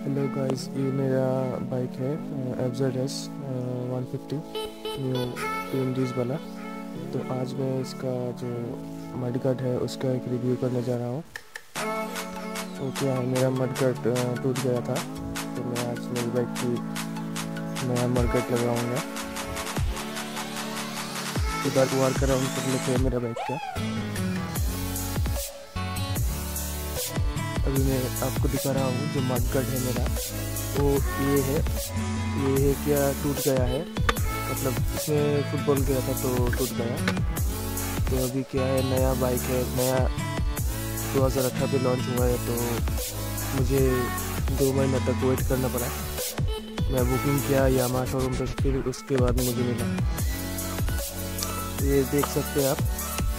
Hello guys ये मेरा bike है F Z S one fifty new T M वाला। तो आज मैं इसका जो मड गार्ड है, उसका एक रिव्यू करने जा रहा हूँ। तो क्या है, मेरा मड गार्ड टूट गया था। तो मैं आज मेरी बाइक की नया मड गार्ड लगाऊँगा इधर वार्क अराउंड कर लेते हैं मेरा बाइक का अभी मैं आपको दिखा रहा हूँ, जो मडगढ़ है मेरा, वो ये है। ये है क्या, टूट गया है। मतलब इसमें फुटबॉल गया था तो टूट गया। तो अभी क्या है, नया बाइक है, नया 2018 पे लॉन्च हुआ है तो मुझे दो महीना तक वेट करना पड़ा। मैं बुकिंग किया यामा शोरूम पे, फिर उसके बाद मुझे मिला। ये देख सकते हैं आप।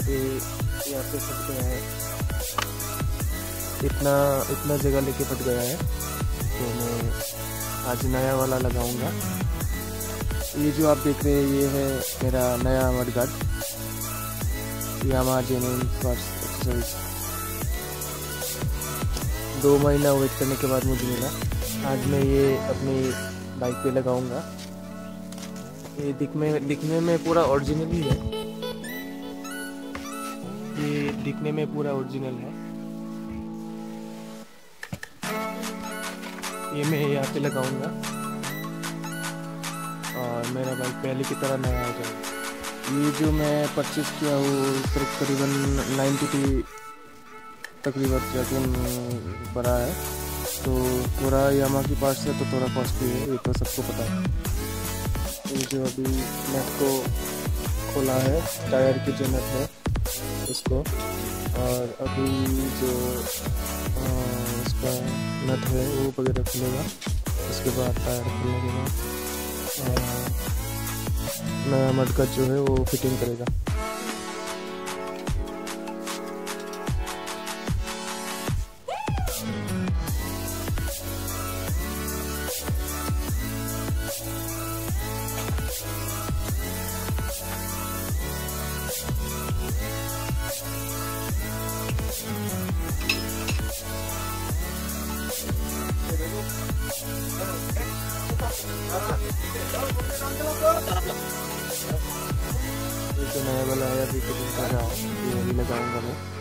ये यहाँ पे गया है। इतना इतना जगह लेके फट गया है तो मैं आज नया वाला लगाऊँगा। ये जो आप देख रहे हैं, ये है मेरा नया mudguard Yamaha genuine accessories दो महीना वेट करने के बाद मुझे मिला। आज मैं ये अपनी बाइक पे लगाऊँगा। ये दिखने दिखने में पूरा ओरिजिनल ही है। ये दिखने में पूरा ओरिजिनल है। ये मैं यहाँ पे लगाऊँगा। और मेरा बाइक पहले की तरह नया हो जाएगा। ये जो मैं परचेज किया हूँ तकरीबन नाइन्टी तकरीबन जैकुन पड़ा है। तो पूरा यामा के पास से तो थोड़ा कॉस्टली है, ये तो सबको पता है। ये जो अभी नेट को खोला है, टायर की जो नेट है उसको और अभी जो इसका नट है, वो वगैरह खुलेगा। उसके बाद टायर खुलने के बाद नया मटका जो है, वो फिटिंग करेगा। तो नया वाला आया अभी फिटिंग हूँ ये लगाऊँगा मैं।